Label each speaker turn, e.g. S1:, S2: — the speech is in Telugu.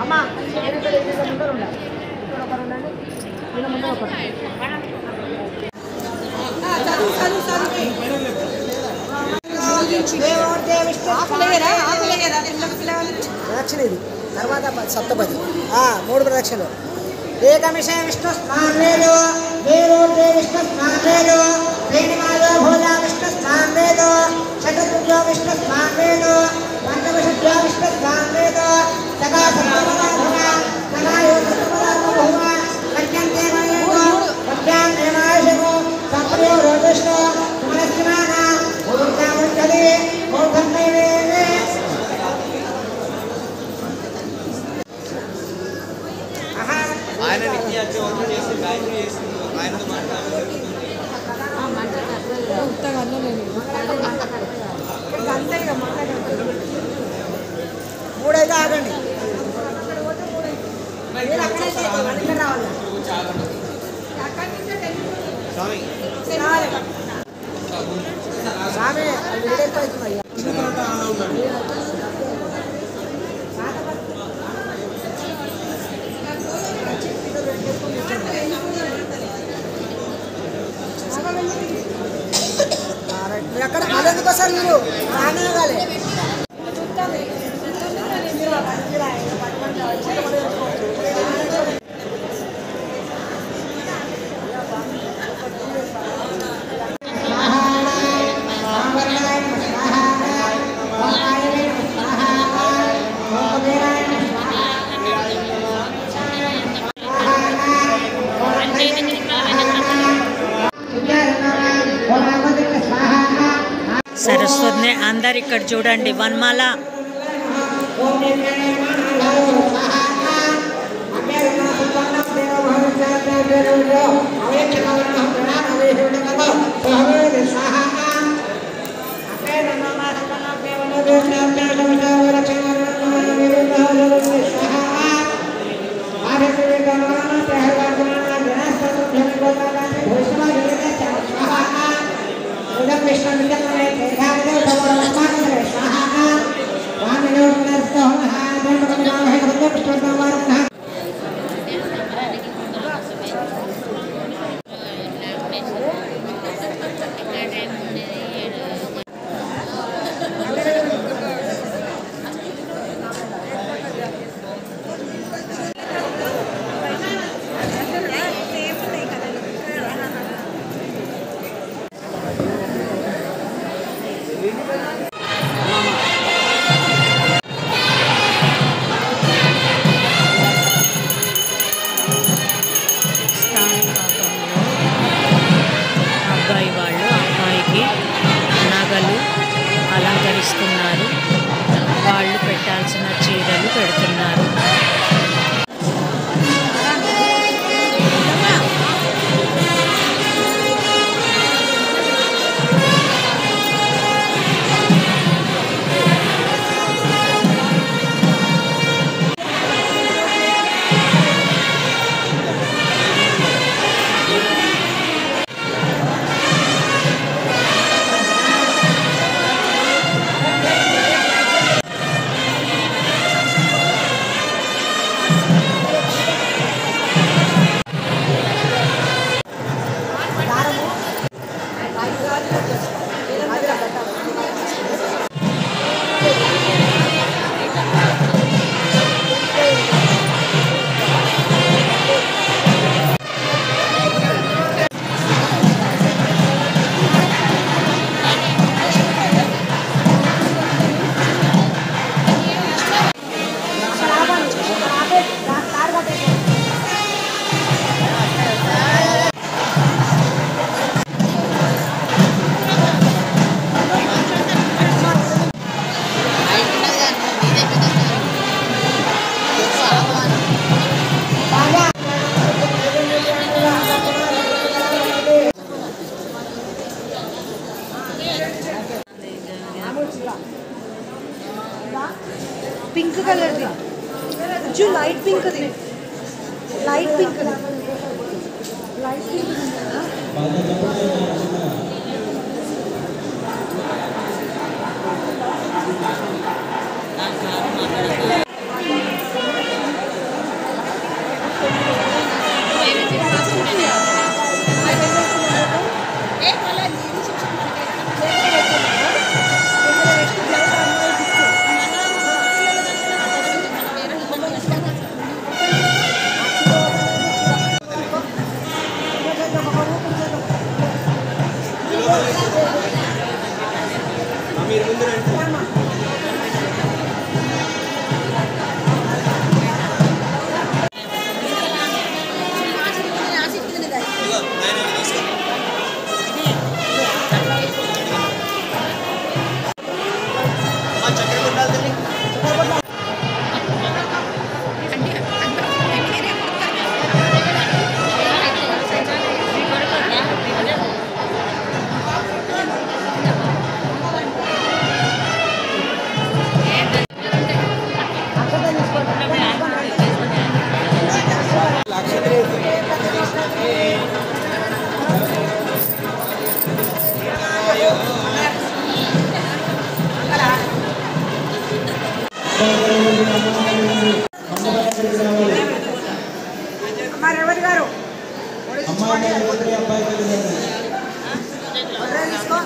S1: అమ్మా ప్రదక్షిణ ఇది తర్వాత సప్తపది. మూడు ప్రదక్షిణలు. ఏకమిష విష్ణు స్నాన్ లేదు విష్ణు స్నాన్ లేదు భోజ విష్ణు
S2: చేసి గాయత్రి చేసి ఆయనతో మాట్లాడాలి.
S1: మూడైతే ఆగండి.
S2: స్వామి.
S1: అక్కడ మళ్ళీ ఎందుకు వస్తారు మీరు రానే కాలే
S3: ఇక్కడ చూడండి వన్మాల. पिंक
S4: कलर दी। जो लाइट पिंक दी। लाइट पिंक दी। लाइट पिंक
S1: మరి ఎవరి గారు
S2: అమ్మాయి అబ్బాయి తెలియదు
S1: తీసుకో